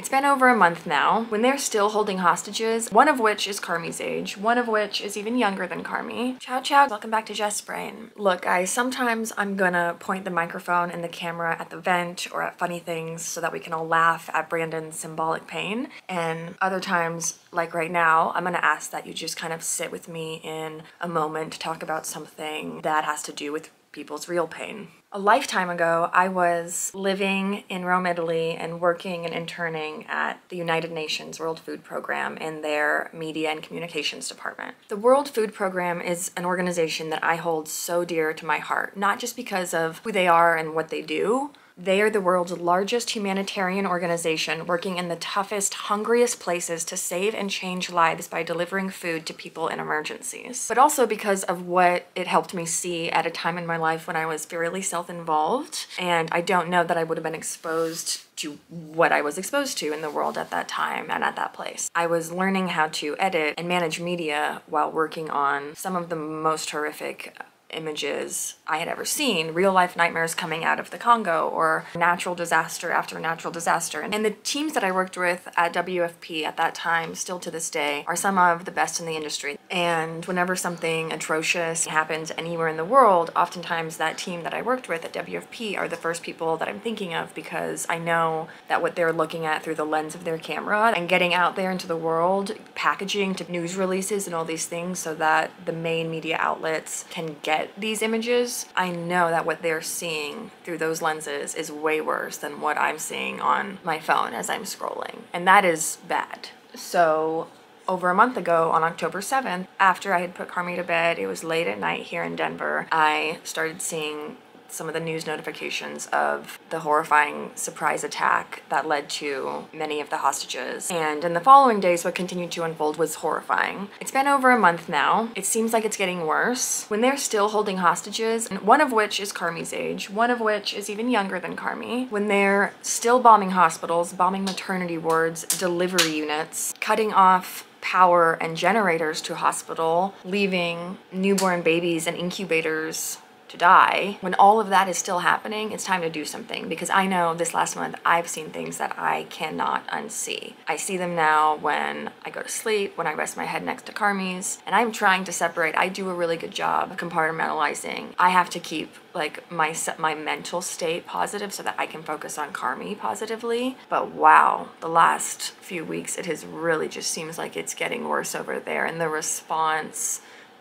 It's been over a month now when they're still holding hostages, one of which is Carmi's age, one of which is even younger than Carmi. Ciao ciao, welcome back to Jess Brain. Look guys, sometimes I'm gonna point the microphone and the camera at the vent or at funny things so that we can all laugh at Brandon's symbolic pain. And other times, like right now, I'm gonna ask that you just kind of sit with me in a moment to talk about something that has to do with people's real pain. A lifetime ago, I was living in Rome, Italy, and working and interning at the United Nations World Food Program in their media and communications department. The World Food Program is an organization that I hold so dear to my heart, not just because of who they are and what they do, they are the world's largest humanitarian organization working in the toughest, hungriest places to save and change lives by delivering food to people in emergencies. But also because of what it helped me see at a time in my life when I was fairly self-involved and I don't know that I would have been exposed to what I was exposed to in the world at that time and at that place. I was learning how to edit and manage media while working on some of the most horrific images I had ever seen, real life nightmares coming out of the Congo or natural disaster after natural disaster. And the teams that I worked with at WFP at that time, still to this day, are some of the best in the industry. And whenever something atrocious happens anywhere in the world, oftentimes that team that I worked with at WFP are the first people that I'm thinking of because I know that what they're looking at through the lens of their camera and getting out there into the world, packaging to news releases and all these things so that the main media outlets can get these images, I know that what they're seeing through those lenses is way worse than what I'm seeing on my phone as I'm scrolling. And that is bad. So over a month ago on October 7th, after I had put Carmi to bed, it was late at night here in Denver, I started seeing some of the news notifications of the horrifying surprise attack that led to many of the hostages. And in the following days, what continued to unfold was horrifying. It's been over a month now. It seems like it's getting worse. When they're still holding hostages, one of which is Carmi's age, one of which is even younger than Carmi, when they're still bombing hospitals, bombing maternity wards, delivery units, cutting off power and generators to hospital, leaving newborn babies and incubators to die, when all of that is still happening, it's time to do something because I know this last month I've seen things that I cannot unsee. I see them now when I go to sleep, when I rest my head next to Carmi's, and I'm trying to separate. I do a really good job compartmentalizing. I have to keep like my my mental state positive so that I can focus on Carmi positively. But wow, the last few weeks it has really just seems like it's getting worse over there and the response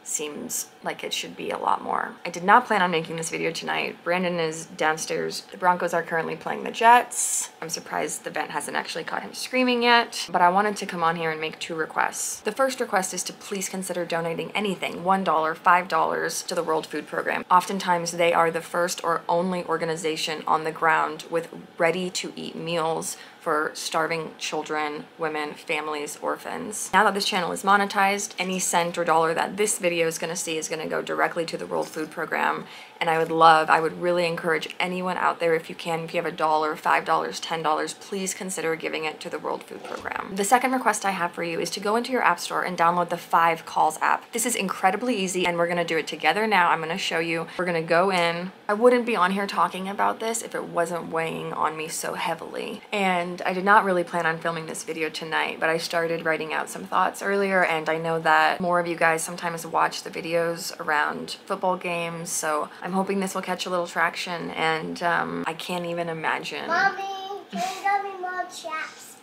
seems like it should be a lot more. I did not plan on making this video tonight. Brandon is downstairs. The Broncos are currently playing the Jets. I'm surprised the vent hasn't actually caught him screaming yet, but I wanted to come on here and make two requests. The first request is to please consider donating anything, $1, $5 to the World Food Program. Oftentimes they are the first or only organization on the ground with ready to eat meals for starving children, women, families, orphans. Now that this channel is monetized, any cent or dollar that this video is gonna see is gonna go directly to the World Food Program. And I would love, I would really encourage anyone out there, if you can, if you have a dollar, $5, $10, please consider giving it to the World Food Program. The second request I have for you is to go into your app store and download the Five Calls app. This is incredibly easy and we're gonna do it together now. I'm gonna show you. We're gonna go in. I wouldn't be on here talking about this if it wasn't weighing on me so heavily. And I did not really plan on filming this video tonight, but I started writing out some thoughts earlier and I know that more of you guys sometimes watch the videos around football games, so I'm hoping this will catch a little traction and um, I can't even imagine. Mommy, can you get me more chips?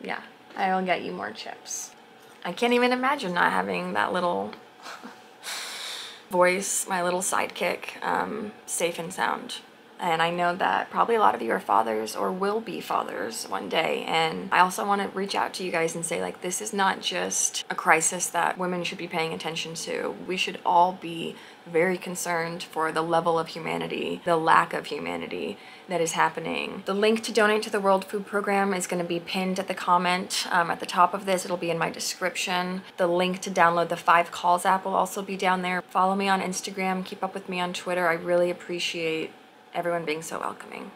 Yeah, I will get you more chips. I can't even imagine not having that little voice, my little sidekick, um, safe and sound. And I know that probably a lot of you are fathers or will be fathers one day. And I also want to reach out to you guys and say, like, this is not just a crisis that women should be paying attention to. We should all be very concerned for the level of humanity, the lack of humanity that is happening. The link to donate to the World Food Program is going to be pinned at the comment um, at the top of this. It'll be in my description. The link to download the Five Calls app will also be down there. Follow me on Instagram, keep up with me on Twitter. I really appreciate everyone being so welcoming.